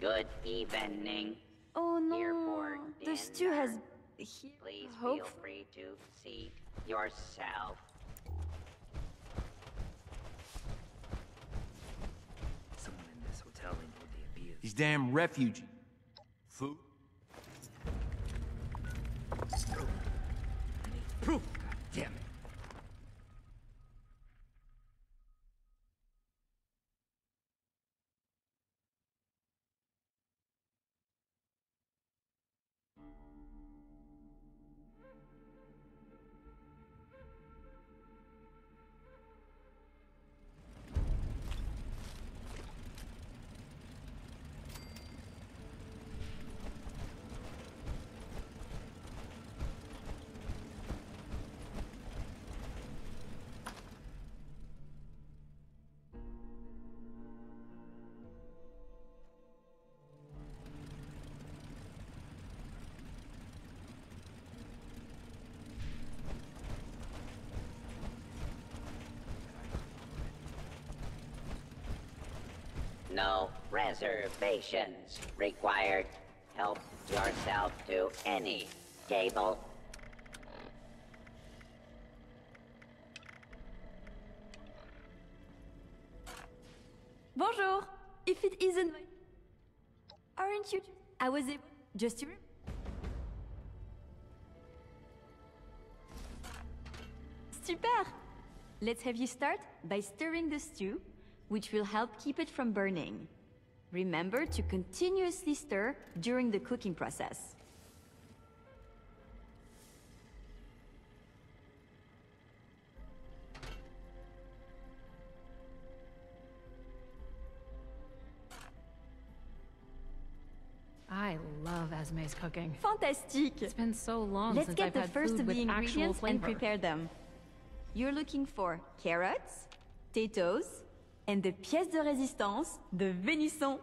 Good evening. Oh no, for the stew has... dinner. He... Please Hope... feel free to seat yourself. Someone in this hotel ain't would be abused. These damn refugees. Food? No reservations required. Help yourself to any table. Bonjour! If it isn't... Aren't you... I was able... Just to... Super! Let's have you start by stirring the stew, which will help keep it from burning. Remember to continuously stir during the cooking process. I love Esme's cooking. Fantastique! It's been so long Let's since get I've the had first food of the ingredients and prepare them. You're looking for carrots, potatoes, and the pièce de résistance, the venison.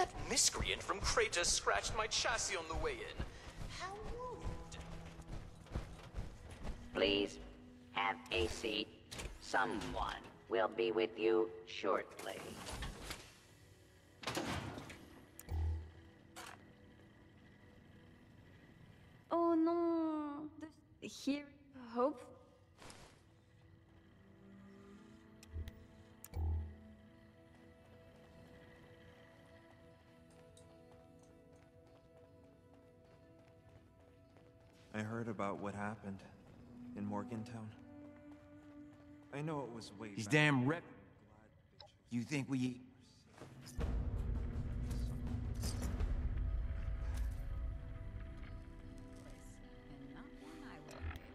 That miscreant from Kratos scratched my chassis on the way in. How rude. Please have a seat. Someone will be with you shortly. Oh no! the here hope. I heard about what happened in Morgantown. I know it was way These back. damn rep. You think we.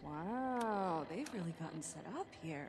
Wow, they've really gotten set up here.